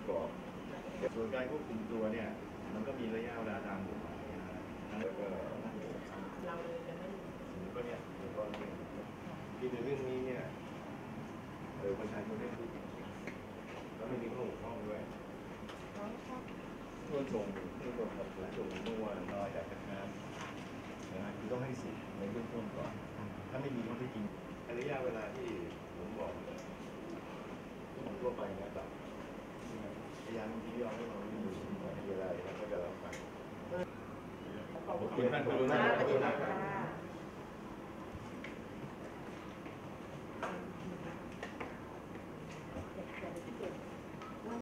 ประกอบส่วนการควบคุมตัวเนี่ย มันก็มีระยะเวลาตามกฎหมายนะฮะแล้วก็เราเลยจะไม่ก็เนี่ยเดี๋ยวก็เนี่ยที่ในเรื่องนี้เนี่ยเออประชาชนได้พูดจริงๆแล้วไม่มีข้อบกพร่องด้วยร้องชอบเมื่อส่งเมื่อส่งกับผู้ส่งเมื่อวานรอจากทำงานนะฮะคือต้องให้สิทธิ์ในเบื้องต้นก่อน ถ้าไม่มีข้อเท็จจริงระยะเวลาที่ผมบอกเนี่ยผมทั่วไปนะตับ ขอบคุณท่านขอบคุณมา